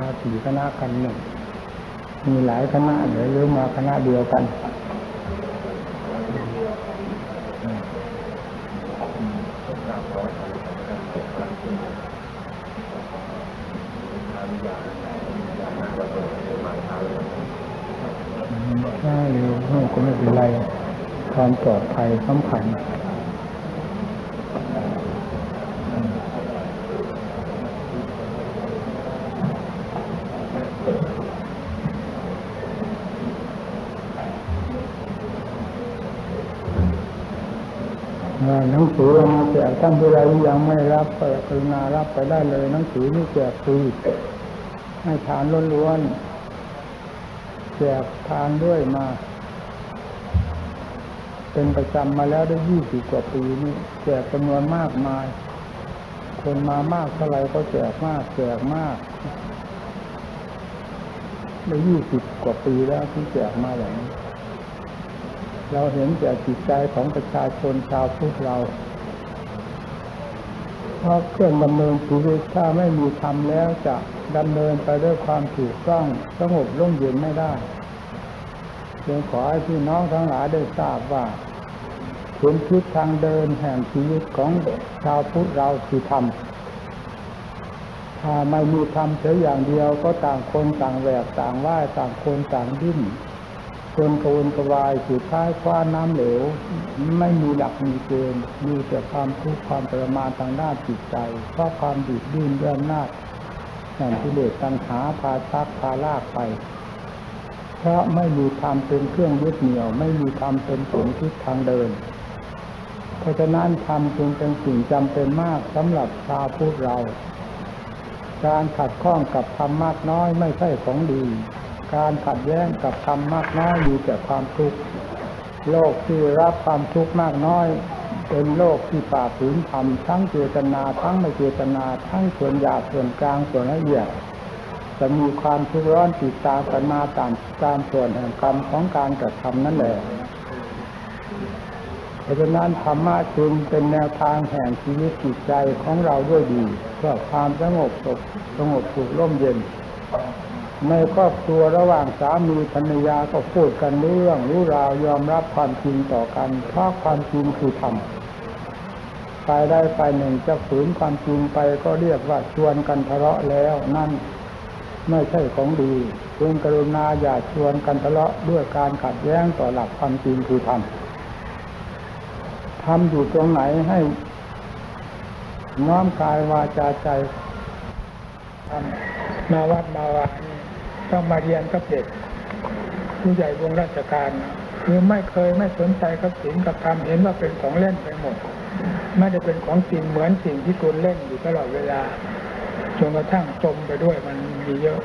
มาสี่คณะกันหนึ่ง มีหลายคณะเดี๋ยวเรือมาคณะเดียวกันถ้าเร็วก็ไม่เป็นไร ความปลอดภัยสำคัญ หนังสือมาแจกท่านผู้ใดยังไม่รับเปิดกรุณารับไปได้เลยหนังสือนี่แจกฟรีให้ทานล้วนๆแจกทานด้วยมา เป็นประจำมาแล้วได้ยี่สิบกว่าปีนี่แจกจำนวนมากมาย คนมามากเท่าไรก็แจกมากแจกมากได้ยี่สิบกว่าปีแล้วที่แจกมาอย่างนี้ เราเห็นแก่จิตใจของประชาชนชาวพุทธเรา เพราะเครื่องดำเนินชีวิตถ้าไม่มีธรรมแล้วจะดำเนินไปด้วยความถูกต้องสงบร่มเย็นไม่ได้เพียงขอให้พี่น้องทั้งหลายได้ทราบว่าเห็นทิศทางเดินแห่งชีวิตของชาวพุทธเราคือธรรม ถ้าไม่มีธรรมเสียอย่างเดียวก็ต่างคนต่างแหวกต่างว่ายต่างคนต่างดิ้น จนกระวนกระวายสุดท้ายคว้าน้ำเหลว ไม่มีหลักมีเกณฑ์มีแต่ความทุกข์ความประมาททางด้านจิตใจ เพราะความดิบดิ้นเรื่องนาจแห่งกิเลสตัณหาพาชักพาลากไป เพราะไม่มีธรรมเป็นเครื่องยึดเหนี่ยว ไม่มีธรรมเป็นผลทิศทางเดิน เพราะฉะนั้นธรรมจึงเป็นสิ่งจำเป็นมากสำหรับชาวพุทธเรา การขัดข้องกับธรรมมากน้อยไม่ใช่ของดี การขัดแย้งกับธรรมมากน้อยมีแต่ความทุกข์โลกที่รับความทุกข์มากน้อย เป็นโลกที่ฝ่าฝืนธรรมทั้งเจตนาทั้งไม่เจตนาทั้งส่วนหยาบส่วนกลางส่วนละเอียดจะมีความทุกข์ร้อนติดตามกันมาตามตามส่วนแห่งกรรมของการกระทำนั่นแหละเพราะฉะนั้นธรรมะจึงเป็นแนวทางแห่งชีวิตจิตใจของเราด้วยดีเพื่อความสงบสุขสงบสุขร่มเย็น ในครอบครัวระหว่างสามีภรรยาก็พูดกันเรื่องรู้ราวยอมรับความจริงต่อกันเพราะความจริงคือธรรมฝ่ายใดฝ่ายหนึ่งจะฝืนความจริงไปก็เรียกว่าชวนกันทะเลาะแล้วนั่นไม่ใช่ของดีเพื่อกรุณาอย่าชวนกันทะเลาะด้วยการขัดแย้งต่อหลักความจริงคือธรรมทำอยู่ตรงไหนให้น้อมกายวาจาใจทำมาวัดมาวาน ต้องมาเรียนกับเด็กผู้ใหญ่วงราชการคือไม่เคยไม่สนใจกับศีลกับธรรมเห็นว่าเป็นของเล่นไปหมด ไม่ได้เป็นของจริงเหมือนสิ่งที่คุณเล่นอยู่ตลอดเวลาจนกระทั่งจมไปด้วยมันมีเยอะ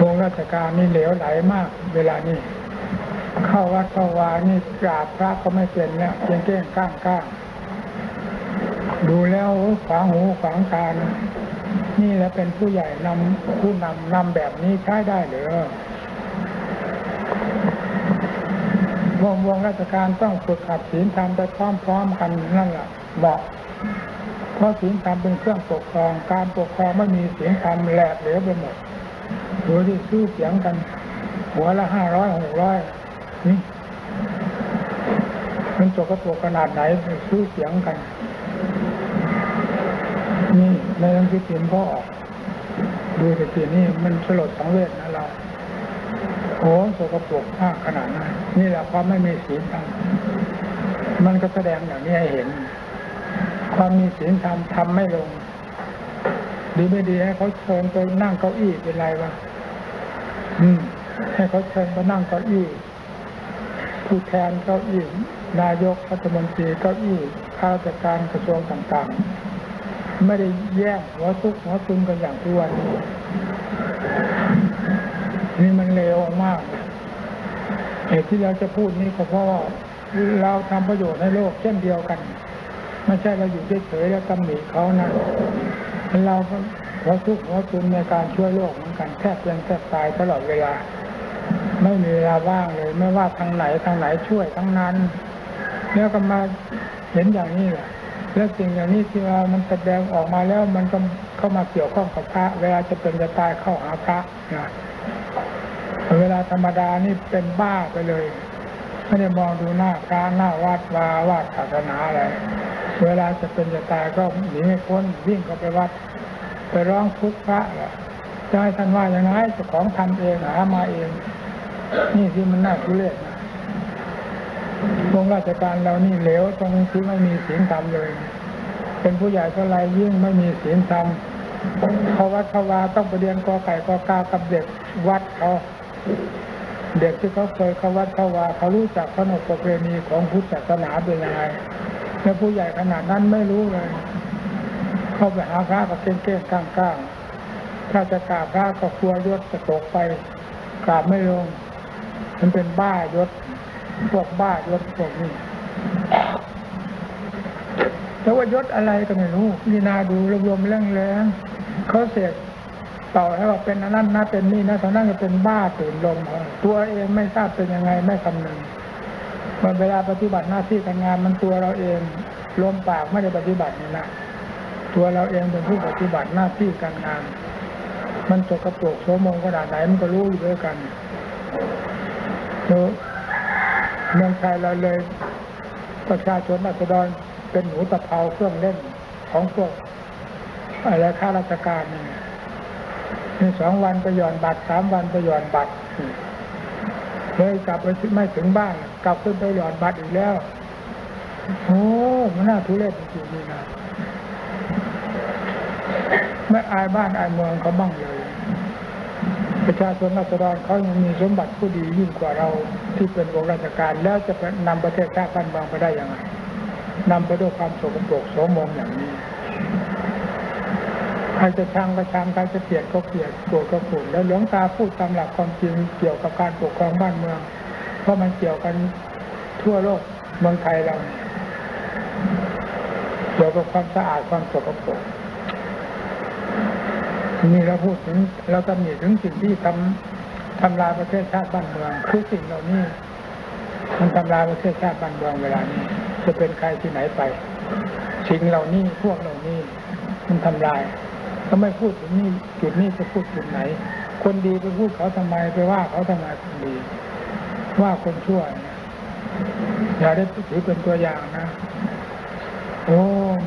วงราชการนี่เหลวไหลมาก เวลานี้เข้าวัดเข้าวานี่กราบพระก็ไม่เป็นแล้วเพียงเก้งก้างก้างดูแล้วขวางหูขวางตา นี่แหละเป็นผู้ใหญ่นำผู้นำนำแบบนี้ใช้ได้หรือวงวงราชการต้องฝึกขัดศีลธรรมไปพร้อมๆกันนั่นแหละบอกเพราะศีลธรรมเป็นเครื่องปกครอง การปกครองไม่มีศีลธรรมแหลกเหลวไปหมดดูที่ซื้อเสียงกัน หัวละห้าร้อยหกร้อยนี่มันจกกระปุกขนาดไหนซื้อเสียงกัน นี่ในหนังสือพิมพ์ก็ออกดูแต่ทีนี่มันสลดสังเวชนะเราโอ้สกปรกมากขนาดนั้นนี่แหละความไม่มีศีลธรรมมันก็แสดงอย่างนี้ให้เห็น ความมีศีลธรรมทำไม่ลง ดีไม่ดีให้เขาเชิญไปนั่งเก้าอี้เป็นไรวะอืม ให้เขาเชิญไปนั่งเก้าอี้ผู้แทนเก้าอี้นายกรัฐมนตรีเก้าอี้ข้าราชการกระทรวงต่างๆ ไม่ได้แย่งหัวทุกหัวตุนกันอย่างทุกวันนี่มันเลวมากเหตุที่เราจะพูดนี้ก็เพราะว่าเราทำประโยชน์ให้โลกเช่นเดียวกัน ไม่ใช่เราอยู่เฉยๆแล้วตำหนิเขานะเราก็หัวทุกหัวตุนในการช่วยโลกเหมือนกันแทบเป็นแทบตายตลอดเวลา ไม่มีเวลาว่างเลย ไม่ว่าทางไหนทางไหนช่วยทั้งนั้น แล้วก็มาเห็นอย่างนี้แหละ แล้วสิ่งอย่างนี้ที่ว่ามันแสดงออกมาแล้วมันก็เข้ามาเกี่ยวข้องกับพระ เวลาจะเป็นจะตายเข้าหาพระนะเวลาธรรมดานี่เป็นบ้าไปเลย ไม่ได้มองดูหน้าพระหน้าวัดวาวาดศาสนาอะไรเวลาจะเป็นจะตายก็หนีไม่พ้นวิ่งเข้าไปวัด ไปร้องทุกข์พระแหละจะให้ท่านว่าอย่างไรเจ้าของทำเองหามาเอง นี่ที่มันน่าทุเรศนะ วงราชการเรานี่เหลวตรงที่ไม่มีศีลธรรมเลย เป็นผู้ใหญ่เท่าไรยิ่งไม่มีศีลธรรมเขาวัดเขาวาต้องไปเรียนกอไก่กอกากับเด็กวัดเขาเด็กที่เขาเคยเขาวัดเขาวาเขารู้จักขนบประเพณีของพุทธศาสนาเป็นยังไงแล้วผู้ใหญ่ขนาดนั้นไม่รู้เลย เข้าไปหาพระก็เก้งเก้งก้างก้างถ้าจะกราบพระก็กลัวยศจะตกไปกราบไม่ลงมันเป็นบ้ายศ พวกบ้ายศพวกนี้แต่ว่ายศอะไรก็ไม่รู้นี่นาดูรวมๆแรงๆเขาเสกต่อให้ว่าเป็นนนั้นนะเป็นนี่นะตอนนั้นก็เป็นบ้าตื่นลมตัวเองไม่ทราบเป็นยังไงไม่คำนึงมื่อเวลาปฏิบัติหน้าที่การงานมันตัวเราเองลมปากไม่ได้ปฏิบัตินี่นะตัวเราเองเป็นผู้ปฏิบัติหน้าที่การงาน มันจกกระปุกโสมงขนาดไหนมันก็รู้อยู่ด้วยกัน เมืองไทยเราเลย ประชาชนราษฎรเป็นหนูตะเภาเครื่องเล่นของพวกอะไรข้าราชการนี่สองวันไปหย่อนบัตรสามวันไปหย่อนบัตรเลยกลับไปไม่ถึงบ้าน กลับขึ้นไปหย่อนบัตรอีกแล้วโอ้มันน่าทุเรศจริงๆนี่นะไม่อายบ้านอายเมืองเขาบ้างเลย ประชาชนราษฎรเขายังมีสมบัติผู้ดียิ่งกว่าเราที่เป็นวงราชการแล้วจะนำประเทศชาติบ้านเมืองไปได้ยังไงนำไปด้วยความโสกโปรกโสมมอย่างนี้ใครจะชังก็ชังใครจะเกลียดก็เกลียดโกรธก็โกรธแล้วหลวงตาพูดตามหลักความจริงเกี่ยวกับการปกครองบ้านเมือง เพราะมันเกี่ยวกันทั่วโลกเมืองไทยเราเกี่ยวกับความสะอาดความสกปรก นี่เราพูดถึงเราตำหนิถึงสิ่งที่ทำทำลายประเทศชาติบ้านเมืองคือสิ่งเหล่านี้มันทำลายประเทศชาติบ้านเมืองเวลานี้ จะเป็นใครที่ไหนไป สิ่งเหล่านี้พวกเหล่านี้ มันทำลายก็ไม่พูดถึงนี่จุดนี้จะพูดจุดไหน คนดีไปพูดเขาทำไมไปว่าเขาทำไมคนดี ว่าคนชั่วเนี่ยอย่าได้ถือเป็นตัวอย่างนะโอ้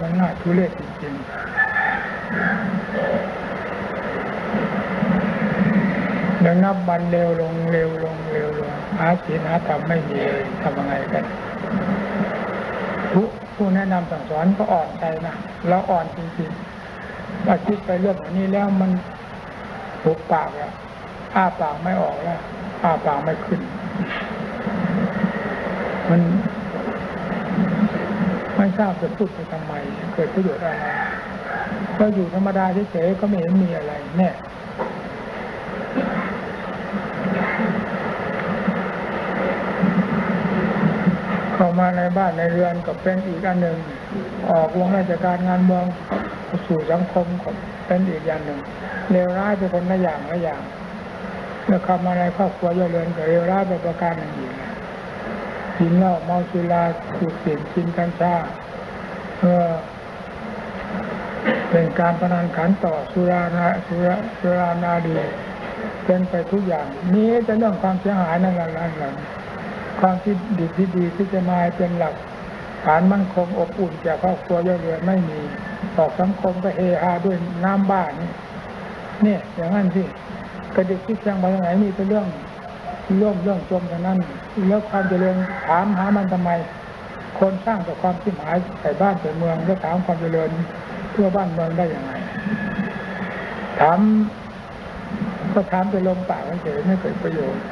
มันน่าทุเรศจริงๆ แล้วนับวันเร็วลงเร็วลงเร็วลงหาศีลหาธรรมไม่มีเลยทำยังไงกันผู้ผู้แนะนำสั่งสอนก็อ่อนใจนะเราอ่อนจริงๆว่าคิดไปเรื่องนี้แล้วมันหุบปากแล้วอ้าปากไม่ออกแล้วอ้าปากไม่ขึ้น มันไม่ทราบจะพูดไปทำไม เกิดประโยชน์อะไร ก็อยู่ธรรมดาเฉยๆก็ไม่เห็นมีอะไรแน่เข้ามาในบ้านในเรือนก็เป็นอีกอันหนึ่ง ออกวงราชการงานเมืองสู่สังคมก็เป็นอีกอย่างหนึ่งเลวร้ายเป็นคนละอย่างละอย่างเมื่อเข้ามาในครอบครัวยเรือนก็เลวร้ายเป็นประการหนึ่งอีกกินเหล้าเมาสุราสูบเสียงกินกัญชาเออ การพนันขันต่อสุรานาสุราสุรานาดีเป็นไปทุกอย่างนี้จะเรื่องความเสียหายนั่นแหละนั่นแหละความที่ดีที่ดีที่จะมาเป็นหลักฐานมั่นคงอบอุ่นแก่ครอบครัวเย่อเรือนไม่มีออกสังคมก็เฮฮาด้วยน้ำบ้านนี่เนี่ยอย่างนั้นที่กระดิกที่เชียงมาทางไหนมีเป็นเรื่องเรื่องเรื่องจมทางนั้นแล้วความเจริญถามหามันทำไม คนสร้างแต่ความสิ้หายใส่บ้านใส่เมืองแล้วถามความเจริญ เพื่อบ้านเมืองได้อย่างไรถามก็ถามไปลมปากเฉยไม่เกิดประโยชน์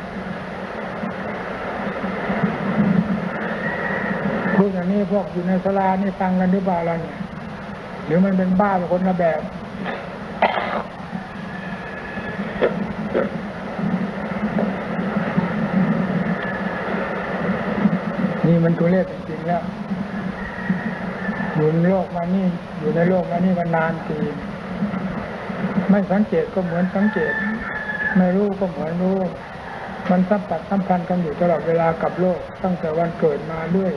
พูดอย่างนี้พวกอยู่ในสลานี่ฟังกันหรือเปล่าล่ะเนี่ยหรือมันเป็นบ้าเป็นคนละแบบนี่มันตัวเลขจริงๆแล้ว อยู่ในโลกมานี่อยู่ในโลกมานี่มันนานปีไม่สังเกตก็เหมือนสังเกต ไม่รู้ก็เหมือนรู้ มันสัมผัสสัมพันธ์กันอยู่ตลอดเวลากับโลก ตั้งแต่วันเกิดมาเรื่อย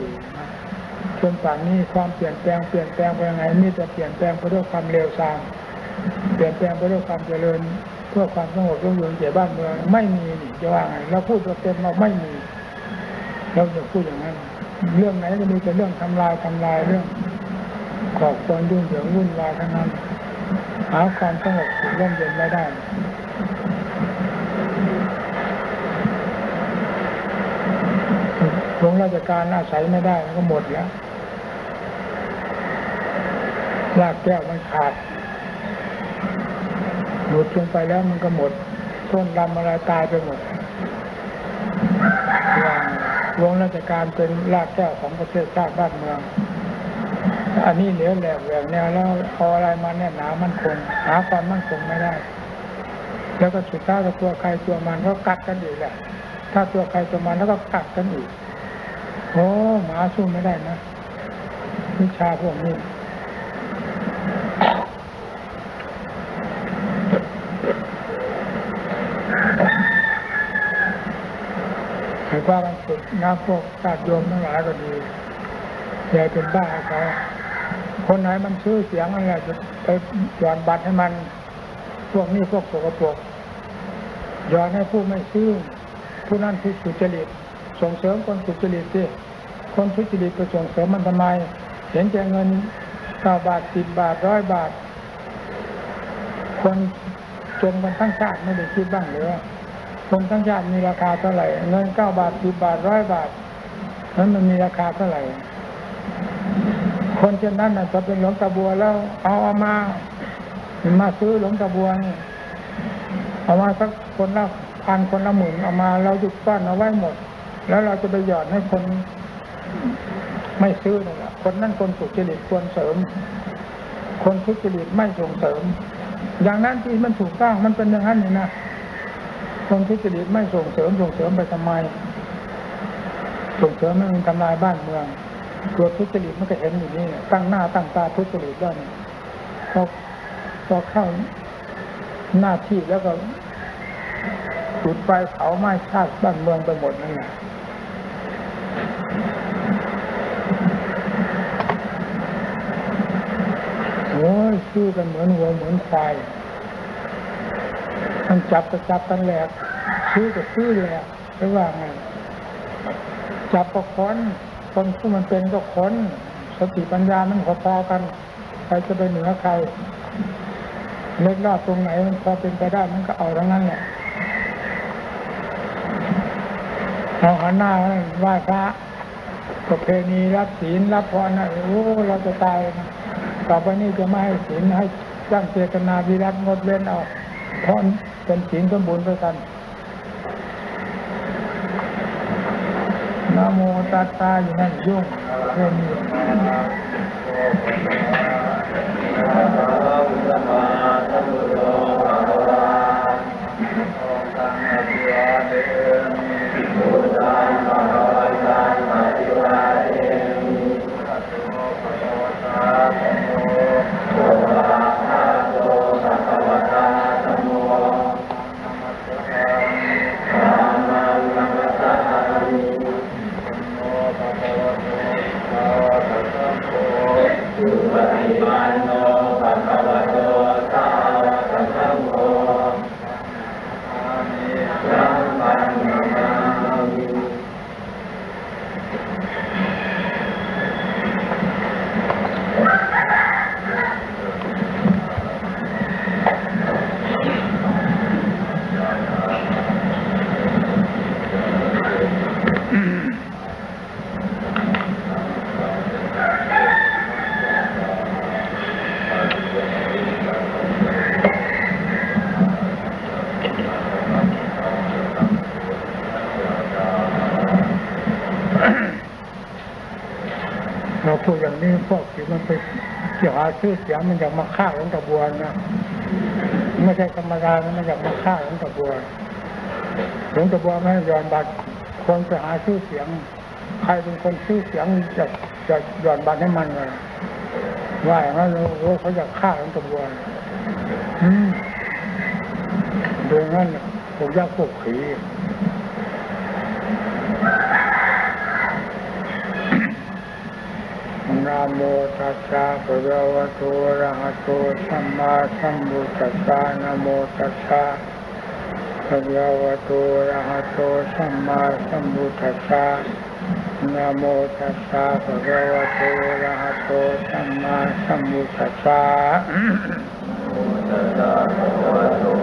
จนป่านนี้ความเปลี่ยนแปลงเปลี่ยนแปลงไปยังไงมีแต่เปลี่ยนแปลงไปด้วยความเร็วซามเปลี่ยนแปลงไปด้วยความเจริญเพื่อความสงบร่มเย็นแก่บ้านเมืองไม่มีนี่จะว่าไงเราพูดตัวเต็มเราไม่มีเราจะพูดอย่างนั้น เรื่องไหนก็มีแต่เรื่องทำลายทำลายเรื่อง ก่อความยุ่งเหยิงวุ่นวายทั้งนั้นหาความสงบสุขร่มเย็นไม่ได้หลงราชการอาศัยไม่ได้มันก็หมดแล้วรากแก้วมันขาดหลุดลงไปแล้วมันก็หมด ต้นลำอะไรตายไปหมดอย่างวงราชการเป็นรากแก้วของประเทศชาติบ้านเมือง อันนี้เหลวแหลกแหวกแนวแล้วเออะไรมาแน่นหนามันคงหาความมั่นคงไม่ได้ แล้วก็สุดท้ายตัวใครตัวมันก็กัดกันอีกแหละ ถ้าตัวใครตัวมันแล้วก็กัดกันอีกโอ้หมาสู้ไม่ได้นะวิชาพวกนี้ใคว่ามันฝึกน้ำพวกญาติโยมทั้งหลายก็ดีอย่าเป็นบ้าเขา คนไหนมันซื้อเสียงอะไรจะไปหย่อนบัตรให้มัน พวกนี้พวกปกปรกหย่อนให้ผู้ไม่ซื้อ ผู้นั้นผู้สุจริต ส่งเสริมคนสุจริตสิคนสุจริตไปส่งเสริมมันทำไม เห็นแก่เงินเก้าบาทสิบบาทร้อยบาท คนจนกันทั้งชาติไม่ได้คิดบ้างหรือคนทั้งชาติมีราคาเท่าไหร่ เงินเก้าบาทสิบบาทร้อยบาทนั้นมันมีราคาเท่าไหร่ คนเช่นนั้นนะจะเป็นหลวงตาบัวแล้ว เอาเอามา มาซื้อหลวงตาบัวนี่เอามาสักคนละพันคนละหมื่นเอามาเราหยุดก้อนเอาไว้หมด แล้วเราจะไปหยอดให้คนไม่ซื้อนี่แหละคนนั้นคนสุจริตควรเสริม คนทุจริตไม่ส่งเสริม อย่างนั้นที่มันถูกต้องมันเป็นอย่างนั้นนี่นะคนทุจริตไม่ส่งเสริมส่งเสริมไปทำไม ส่งเสริมไม่มันทำลายบ้านเมือง ตัวทุจริตมันก็เห็นอยู่นี่ตั้งหน้าตั้งตาทุจริตด้วยนี่พอพอเข้าหน้าที่แล้วก็จุดไฟเผาไหม้ชาติบ้านเมืองไปหมดนั่นแหละโอ้ยซื้อกันเหมือนวัวเหมือนควายมันจับก็จับกันแหลกซื้อก็ซื้อเลยอะไม่ว่าไงจับก็ค้น คนที่มันเป็นก็คนสติปัญญามันพอๆกัน ใครจะไปเหนือใครเล็กลอดตรงไหนมันพอเป็นไปได้มันก็เอาทั้งนั้นแหละเราหันหน้าไหว้พระประเพณีรับศีลรับพรนะโอ้เราจะตายนะต่อไปนี้จะไม่ให้ศีลให้ตั้งเจตนาวิรัตงดเว้นเอาเพราะเป็นศีลสมบูรณ์ด้วยกัน นะโมตัสสะอยู่นั่นยุ่งเรื่องนี้เราพู ดอย่างนี้พวกที่มันไปเกี่ยวกับชื่อเสียงมันอยากมาฆ่าหลวงตาบัวนะไม่ใช่ธรรมดานะมันอยากมาฆ่าหลวงตาบัวหลวงตาบัวไม่ให้ย้อนบัตรคนไปหาชื่อเสียง ใครเป็นคนชื่อเสียงจะจะย้อนบัตรให้มันเลยว่าอย่างนั้นโอ้เขาอยากฆ่าหลวงตาบัวอืมโดยงั้นผมยากพวกผี นะ โมตัสสะภะคะวะโตอะระหะโตสัมมาสัมพุทธัสสะนะโมตัสสะภะคะวะโตอะระหะโตสัมมาสัมพุทธัสสะนะโมตัสสะภะคะวะโตอะระหะโตสัมมาสัมพุทธัสสะมุ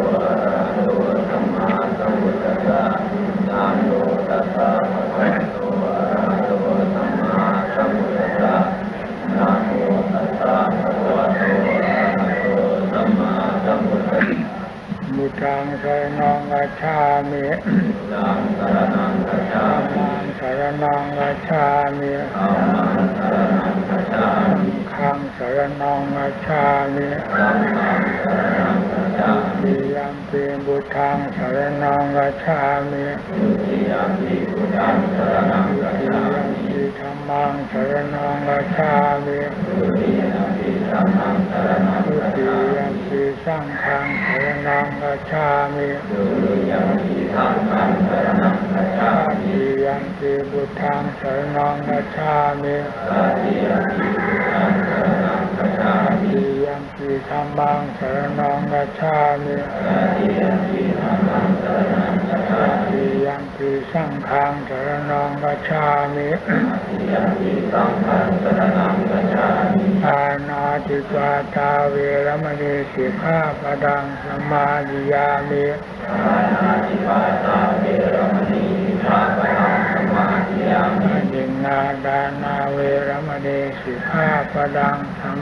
ทังสรนังกัจฉามิธัมมังสรนังกัจฉามิสังฆังสรนังกัจฉามิติยัมปิบุทังสรนังกัจฉามิติยัมปิ ธรรมังสรนังกัจฉามิทุติยัมปิสังฆังสรนังกัจฉามิสังฆังสรนังกัจฉามิติยัมปิบุทังสรนังกัจฉามิติยัมปิธร รมังสรนังกัจฉามิติยัมปิสังฆังสรนังกัจฉามิอานาติกาตาเวรมณีสิกขาปดังสมาธิยามิยิงนาดานาเวรมณีสิกขาปดัง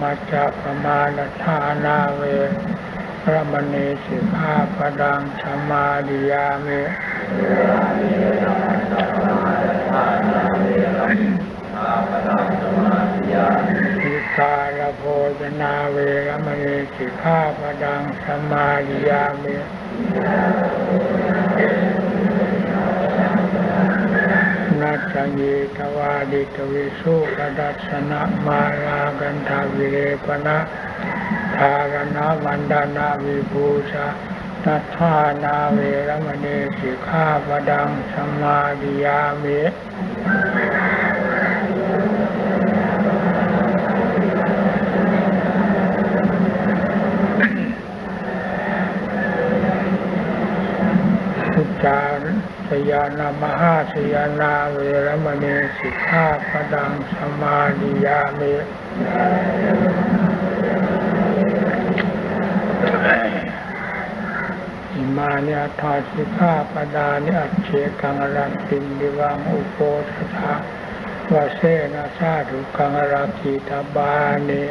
มัจจปมาณทานาเวพระมณีสิกขาปดังสมาธิยาเมิวิการโภจนาเวรมณีสิกขาปดังสมาธิยาเม นัจญิตวาดิตวิสุขดัสนะมาลากันทาวิเรปนะทารณวันดานาวิภูชาตัทธานาเวรมณีสิกขาปดังสมมาดิยามิ พุทธาส ยานามหาสยานาเวรมณีสิกขาปดังสมาธิยามิอิมานิอัฏฐาสิกขาปดานิอัจเชกังรันตินดิวังอุโปสถาวาเสนะชาถุกังอราคิตาบานิ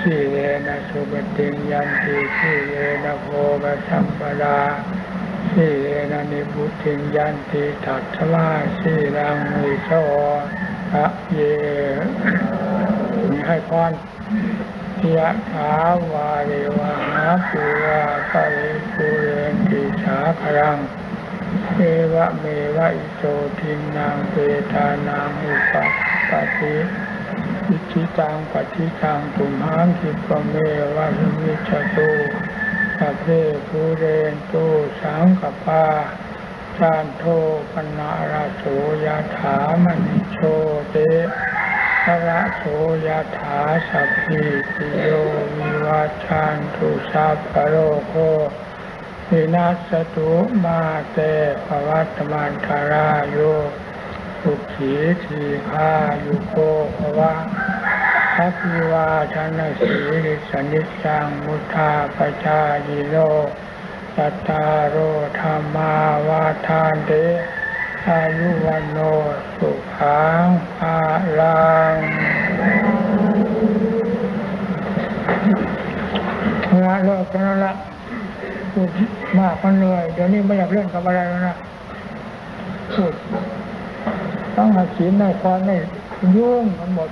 สีเลนะสุปฏิงยันติสีเลนะโภกสัมปดา สีเลนะนิพุติยันติตัตถวาสีรังวิโสอะเยมีให้พรยะถาวาเรวะหาปุราปะริปุเรนติสาครังเอวะเมวะอิโตทินังเปตานังอุปปปติอิจิตังปฏิตังตุมหังคิปเมวะมิจตุ สัพเพภูเรนตุสังกปาจานโทปนาราโสยถามณิโชเตพระโสยถาสัพพิติโยวิวัชชันตุสัพพะโรโควินัสตุมาเตภวัตมันทาราโยสุขีทีฆายุโกภวะ พพิวาชนะสีริสนิจังมุทาปจายิโนสัตตาโอธรรมาวาทานเตอายุวันโนสุขังภาลังเวลาเลิกกันแล้วละพูดมากมันเหนื่อยเดี๋ยวนี้ไม่อยากเล่นกับอะไรแล้วนะพูดต้องหักศีลในพรในยุ่งกันหมด